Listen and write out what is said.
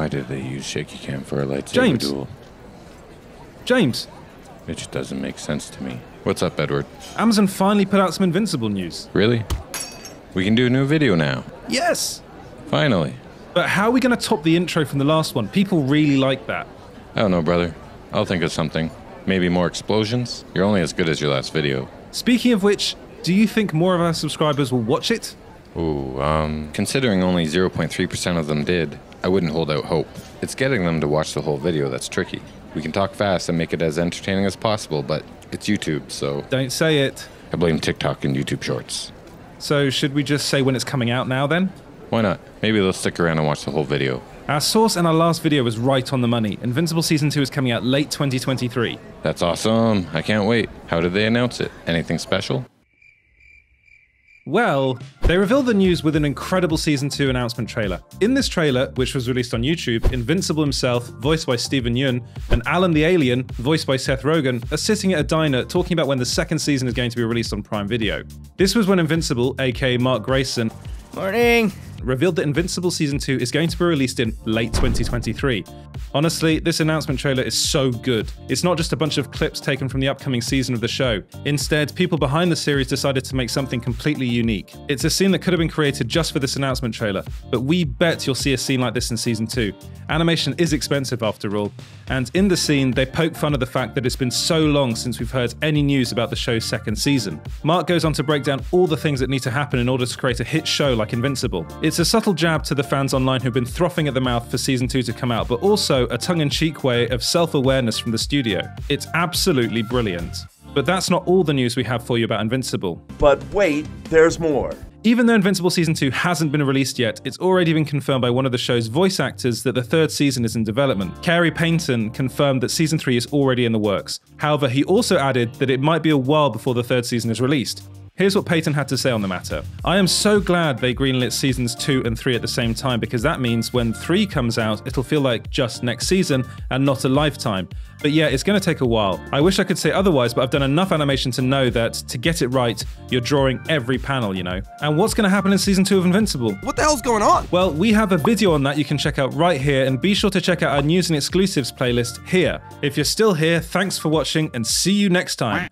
Why did they use shaky cam for a lightsaber James. duel? James, It just doesn't make sense to me. What's up, Edward? Amazon finally put out some Invincible news. Really? We can do a new video now. Yes! Finally. But how are we going to top the intro from the last one? People really like that. I don't know, brother. I'll think of something. Maybe more explosions? You're only as good as your last video. Speaking of which, do you think more of our subscribers will watch it? Ooh, um, considering only 0.3% of them did, I wouldn't hold out hope. It's getting them to watch the whole video that's tricky. We can talk fast and make it as entertaining as possible, but it's YouTube, so Don't say it. I blame TikTok and YouTube Shorts. So, should we just say when it's coming out now then? Why not? Maybe they'll stick around and watch the whole video. Our source and our last video was right on the money. Invincible Season 2 is coming out late 2023. That's awesome. I can't wait. How did they announce it? Anything special? Well, they revealed the news with an incredible Season 2 announcement trailer. In this trailer, which was released on YouTube, Invincible himself, voiced by Steven Yeun, and Allen the Alien, voiced by Seth Rogen, are sitting at a diner talking about when the second season is going to be released on Prime Video. This was when Invincible, aka Mark Grayson, Morning. Revealed that Invincible Season 2 is going to be released in late 2023. Honestly, this announcement trailer is so good. It's not just a bunch of clips taken from the upcoming season of the show. Instead, people behind the series decided to make something completely unique. It's a scene that could have been created just for this announcement trailer, but we bet you'll see a scene like this in Season 2. Animation is expensive after all, and in the scene, they poke fun of the fact that it's been so long since we've heard any news about the show's second season. Mark goes on to break down all the things that need to happen in order to create a hit show like Invincible. A subtle jab to the fans online who've been frothing at the mouth for season 2 to come out, but also a tongue in cheek way of self awareness from the studio. It's absolutely brilliant. But that's not all the news we have for you about Invincible. But wait, there's more. Even though Invincible Season 2 hasn't been released yet, it's already been confirmed by one of the show's voice actors that the third season is in development. Khary Payton confirmed that Season 3 is already in the works. However, he also added that it might be a while before the third season is released. Here's what Payton had to say on the matter. I am so glad they greenlit seasons 2 and 3 at the same time because that means when 3 comes out, it'll feel like just next season and not a lifetime. But yeah, it's going to take a while. I wish I could say otherwise, but I've done enough animation to know that to get it right, you're drawing every panel, you know. And what's going to happen in season 2 of Invincible? What the hell's going on? Well, we have a video on that you can check out right here, and be sure to check out our news and exclusives playlist here. If you're still here, thanks for watching, and see you next time.